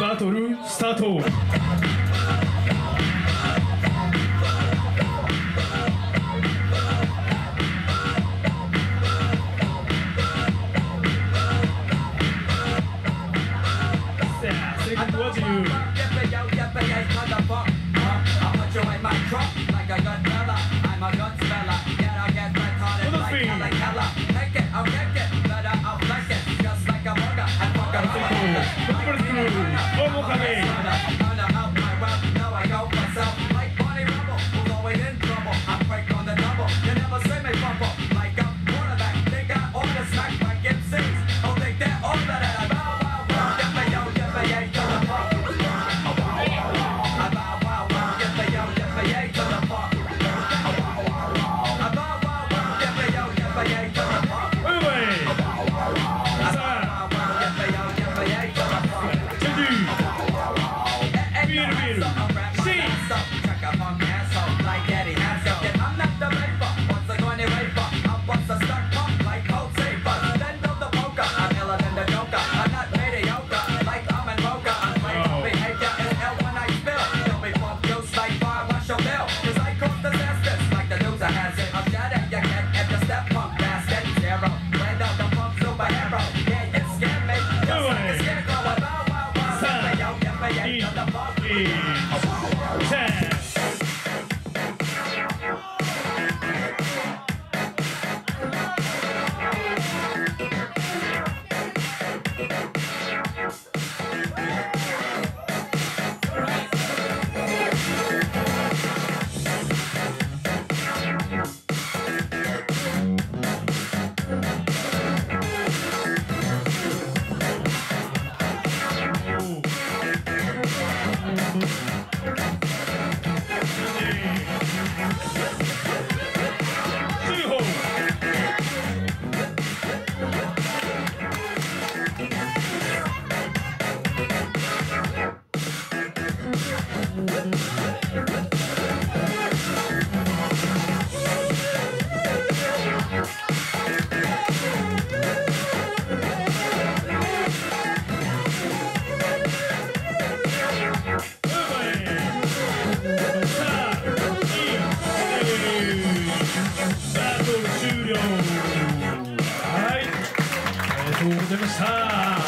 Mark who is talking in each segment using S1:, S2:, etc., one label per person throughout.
S1: バトルスタート Beetle, beetle. Sing. Hey. はいありがとうございました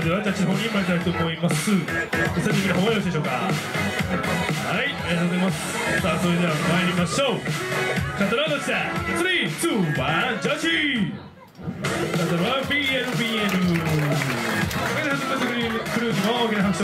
S1: さあそれではジャッジの方に参りたいと思いますさあ準備の方はよろしいでしょうか。はいありがとうございます。さあそれでは参りましょう。勝ったの下321ジャッジ。勝ったのは BNBN クルーズ